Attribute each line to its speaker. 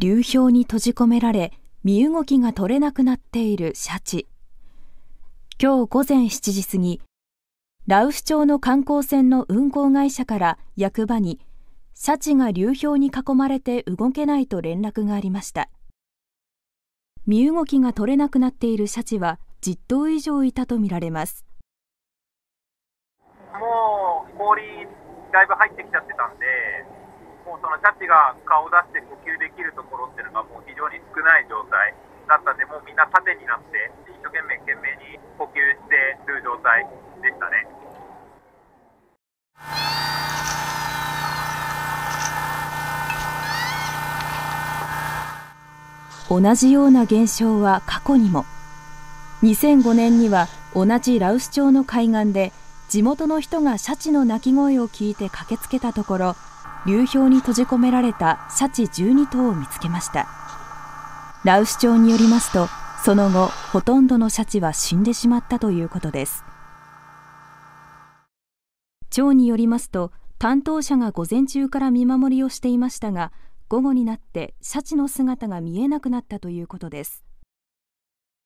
Speaker 1: 流氷に閉じ込められ身動きが取れなくなっているシャチ。今日午前7時過ぎ羅臼町の観光船の運航会社から役場にシャチが流氷に囲まれて動けないと連絡がありました。身動きが取れなくなっているシャチは10頭以上いたとみられます。
Speaker 2: もう氷だいぶ入ってきちゃってたんでそのシャチが顔を出して呼吸できるところっていうのがもう非常に少ない状態だったんでもうみんな縦になって一生懸命懸命に呼吸してる状態でしたね。
Speaker 1: 同じような現象は過去にも2005年には同じ羅臼町の海岸で地元の人がシャチの鳴き声を聞いて駆けつけたところ流氷に閉じ込められたシャチ12頭を見つけました。羅臼町によりますとその後ほとんどのシャチは死んでしまったということです。町によりますと担当者が午前中から見守りをしていましたが午後になってシャチの姿が見えなくなったということです。